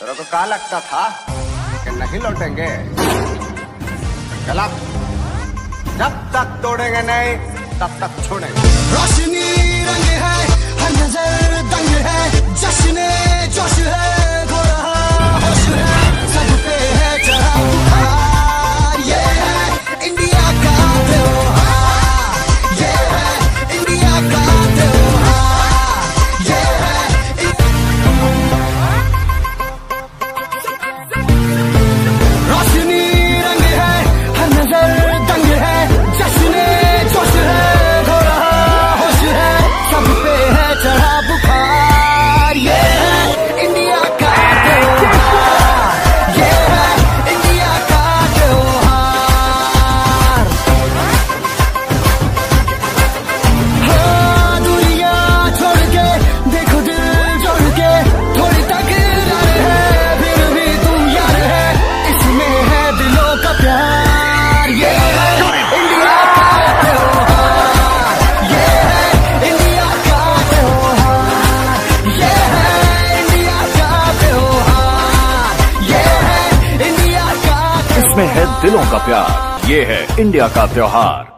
तेरे को तो कहा लगता था। कि नहीं लौटेंगे। चला। जब तक तोड़ेंगे नहीं, तब तक छोड़ेंगे। दिलों का प्यार ये है इंडिया का त्योहार।